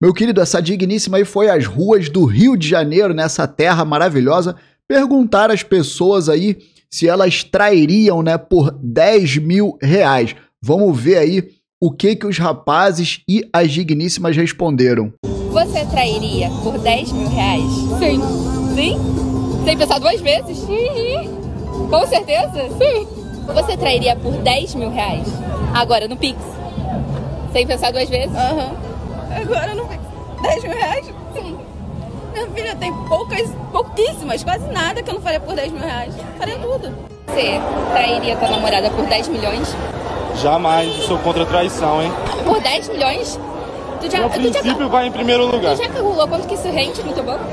Meu querido, essa digníssima aí foi às ruas do Rio de Janeiro, nessa terra maravilhosa, perguntar às pessoas aí se elas trairiam, né, por 10 mil reais. Vamos ver aí o que que os rapazes e as digníssimas responderam. Você trairia por 10 mil reais? Sim. Sim? Sem pensar duas vezes? Uhum. Com certeza? Sim. Você trairia por 10 mil reais? Agora, no Pix? Sem pensar duas vezes? Aham. Agora não 10 mil reais? Sim. Minha filha tem poucas, pouquíssimas, quase nada que eu não faria por 10 mil reais. Faria tudo. Você trairia tua namorada por 10 milhões? Jamais, eu sou contra a traição, hein? Por 10 milhões? Tu já, Meu tu já, princípio vai em primeiro lugar. tu já calculou quanto que isso rende no teu banco?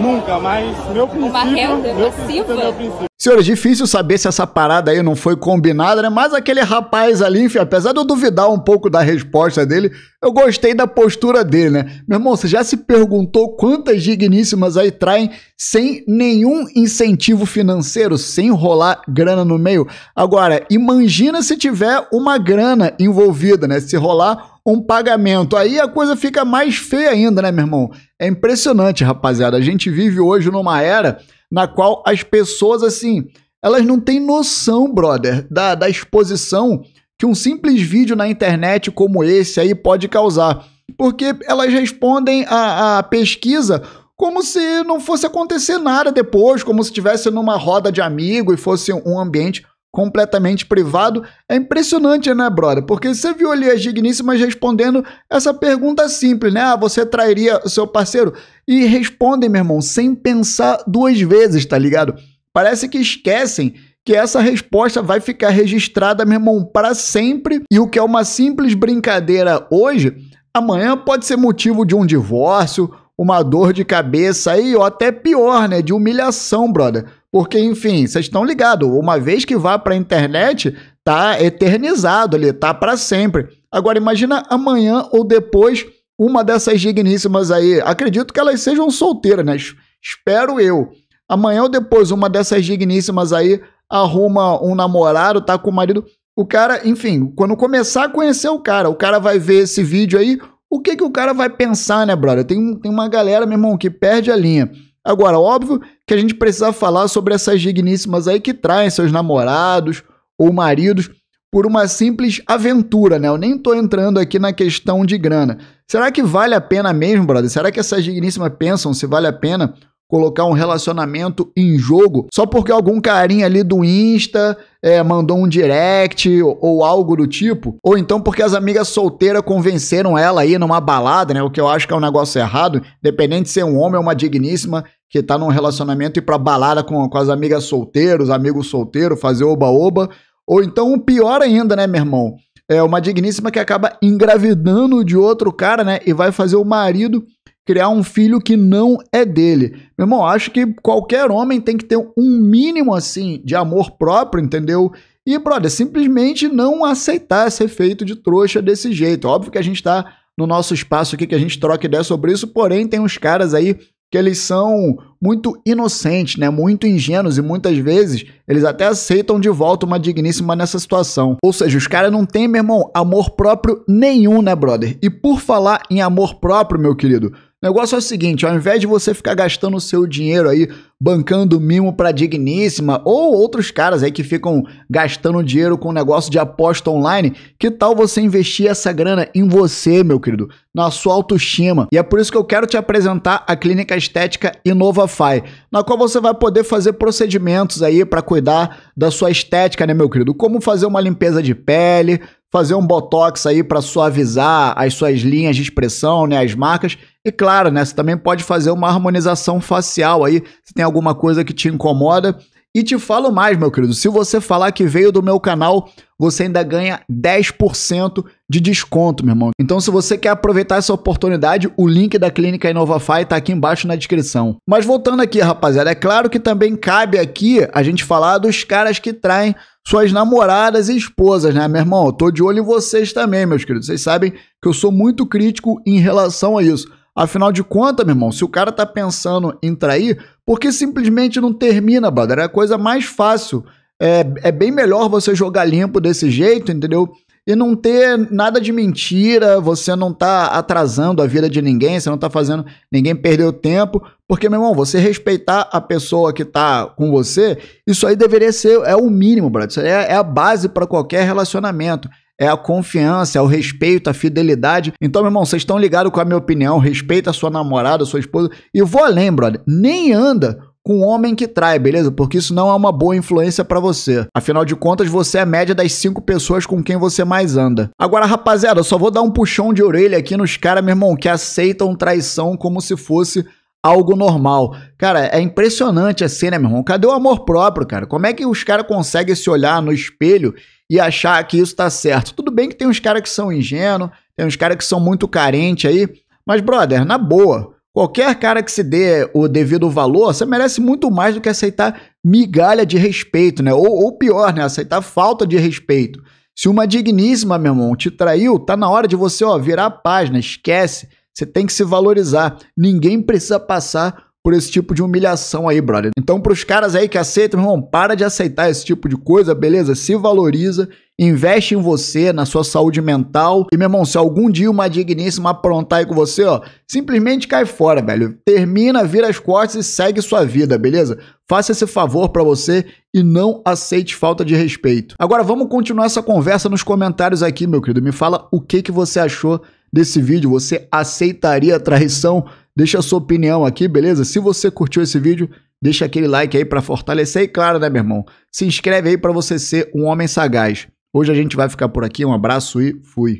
Nunca, mas meu princípio, renda meu passiva? princípio é meu princípio. Senhores, difícil saber se essa parada aí não foi combinada, né? Mas aquele rapaz ali, enfim, apesar de eu duvidar um pouco da resposta dele, eu gostei da postura dele, né? Meu irmão, você já se perguntou quantas digníssimas aí traem sem nenhum incentivo financeiro, sem rolar grana no meio? Agora, imagina se tiver uma grana envolvida, né? Se rolar um pagamento. Aí a coisa fica mais feia ainda, né, meu irmão? É impressionante, rapaziada. A gente vive hoje numa era na qual as pessoas, assim, elas não têm noção, brother, da, da exposição que um simples vídeo na internet como esse aí pode causar. Porque elas respondem a, a pesquisa como se não fosse acontecer nada depois, como se estivesse numa roda de amigo e fosse um ambiente completamente privado. É impressionante, né, brother? Porque você viu ali as digníssimas respondendo essa pergunta simples, né? Ah, você trairia o seu parceiro? E respondem, meu irmão, sem pensar duas vezes, tá ligado? Parece que esquecem que essa resposta vai ficar registrada, meu irmão, para sempre. E o que é uma simples brincadeira hoje, amanhã pode ser motivo de um divórcio, uma dor de cabeça aí, ou até pior, né? De humilhação, brother. Porque, enfim, vocês estão ligados, uma vez que vá para a internet, tá eternizado ali, tá para sempre. Agora, imagina amanhã ou depois uma dessas digníssimas aí. Acredito que elas sejam solteiras, né? Espero eu. Amanhã ou depois uma dessas digníssimas aí arruma um namorado, tá com o marido. O cara, enfim, quando começar a conhecer o cara, o cara vai ver esse vídeo aí, o que que o cara vai pensar, né, brother? Tem, tem uma galera, meu irmão, que perde a linha. Agora, óbvio que a gente precisa falar sobre essas digníssimas aí que traem seus namorados ou maridos por uma simples aventura, né? Eu nem tô entrando aqui na questão de grana. Será que vale a pena mesmo, brother? Será que essas digníssimas pensam se vale a pena colocar um relacionamento em jogo só porque algum carinha ali do Insta é, mandou um direct ou, ou, algo do tipo, ou então porque as amigas solteiras convenceram ela aí numa balada, né? O que eu acho que é um negócio errado, dependente de ser um homem ou uma digníssima que tá num relacionamento e pra balada com, com as amigas solteiros, amigos solteiros, fazer oba-oba, ou então pior ainda, né, meu irmão? É uma digníssima que acaba engravidando de outro cara, né? E vai fazer o marido criar um filho que não é dele. Meu irmão, acho que qualquer homem tem que ter um mínimo assim de amor próprio, entendeu? E, brother, simplesmente não aceitar ser feito de trouxa desse jeito. Óbvio que a gente tá no nosso espaço aqui, que a gente troca ideia sobre isso, porém tem uns caras aí que eles são muito inocentes, né? Muito ingênuos e muitas vezes eles até aceitam de volta uma digníssima nessa situação. Ou seja, os caras não têm, meu irmão, amor próprio nenhum, né, brother? E por falar em amor próprio, meu querido, o negócio é o seguinte, ao invés de você ficar gastando o seu dinheiro aí bancando mimo pra digníssima ou outros caras aí que ficam gastando dinheiro com negócio de aposta online, que tal você investir essa grana em você, meu querido, na sua autoestima? E é por isso que eu quero te apresentar a clínica estética InovaFi, na qual você vai poder fazer procedimentos aí para cuidar da sua estética, né, meu querido? Como fazer uma limpeza de pele, fazer um botox aí para suavizar as suas linhas de expressão, né, as marcas. E claro, né, você também pode fazer uma harmonização facial aí, se tem alguma coisa que te incomoda. E te falo mais, meu querido, se você falar que veio do meu canal, você ainda ganha 10% de desconto, meu irmão. Então, se você quer aproveitar essa oportunidade, o link da clínica InovaFi tá aqui embaixo na descrição. Mas voltando aqui, rapaziada, é claro que também cabe aqui a gente falar dos caras que traem suas namoradas e esposas, né, meu irmão? Eu tô de olho em vocês também, meus queridos. Vocês sabem que eu sou muito crítico em relação a isso. Afinal de contas, meu irmão, se o cara tá pensando em trair, por que simplesmente não termina, brother? É a coisa mais fácil. É, é bem melhor você jogar limpo desse jeito, entendeu? e não ter nada de mentira, você não tá atrasando a vida de ninguém, você não tá fazendo ninguém perder o tempo, porque, meu irmão, você respeitar a pessoa que tá com você, isso aí deveria ser, é o mínimo, brother, isso é, é a base para qualquer relacionamento é a confiança, é o respeito, a fidelidade. Então, meu irmão, vocês estão ligados com a minha opinião, respeita a sua namorada, a sua esposa. E vou além, brother, nem anda com homem que trai, beleza? Porque isso não é uma boa influência para você. Afinal de contas, você é a média das cinco pessoas com quem você mais anda. Agora, rapaziada, eu só vou dar um puxão de orelha aqui nos caras, meu irmão, que aceitam traição como se fosse algo normal. Cara, é impressionante assim, né, meu irmão? Cadê o amor próprio, cara? Como é que os caras conseguem se olhar no espelho e achar que isso tá certo? Tudo bem que tem uns caras que são ingênuos, tem uns caras que são muito carentes aí, mas, brother, na boa, Qualquer cara que se dê o devido valor, você merece muito mais do que aceitar migalha de respeito, né? Ou, ou pior, né? Aceitar falta de respeito. Se uma digníssima, meu irmão, te traiu, tá na hora de você, ó, virar a página, esquece. Você tem que se valorizar. Ninguém precisa passar por esse tipo de humilhação aí, brother. Então, pros caras aí que aceitam, irmão, para de aceitar esse tipo de coisa, beleza? Se valoriza, investe em você, na sua saúde mental. E, meu irmão, se algum dia uma digníssima aprontar aí com você, ó, simplesmente cai fora, velho. Termina, vira as costas e segue sua vida, beleza? Faça esse favor para você e não aceite falta de respeito. Agora, vamos continuar essa conversa nos comentários aqui, meu querido. Me fala o que, que você achou desse vídeo. Você aceitaria a traição? Deixa a sua opinião aqui, beleza? Se você curtiu esse vídeo, deixa aquele like aí para fortalecer e claro, né, meu irmão? Se inscreve aí para você ser um homem sagaz. Hoje a gente vai ficar por aqui. Um abraço e fui.